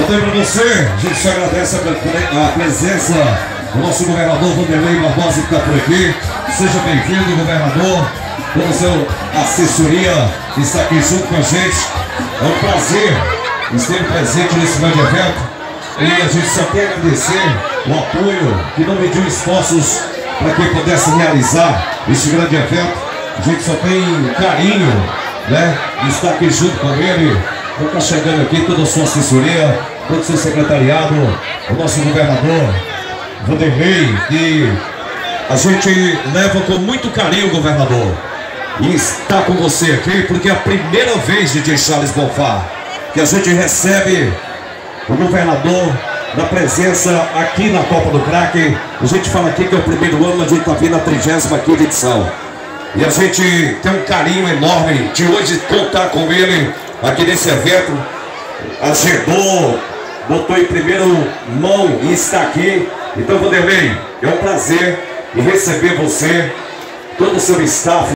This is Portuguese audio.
Mandei para você, a gente te agradece a presença do nosso governador Vanderlei Barbosa que está por aqui. Seja bem-vindo, governador, toda a sua assessoria está aqui junto com a gente. É um prazer estar presente nesse grande evento. E a gente só quer agradecer o apoio que não mediu esforços para que pudesse realizar esse grande evento. A gente só tem carinho né, de estar aqui junto com ele. Vou estar chegando aqui toda a sua assessoria, todo o seu secretariado, o nosso governador, Vanderlei, que a gente leva com muito carinho, governador. E está com você aqui, porque é a primeira vez, DJ Charles Bonfá, que a gente recebe o governador da presença aqui na Copa do Crack. A gente fala aqui que é o primeiro ano, a gente está vindo a 35 edição. E a gente tem um carinho enorme de hoje contar com ele aqui nesse evento. Agendou, botou em primeiro mão e está aqui. Então, Vanderlei, é um prazer em receber você, todo o seu staff.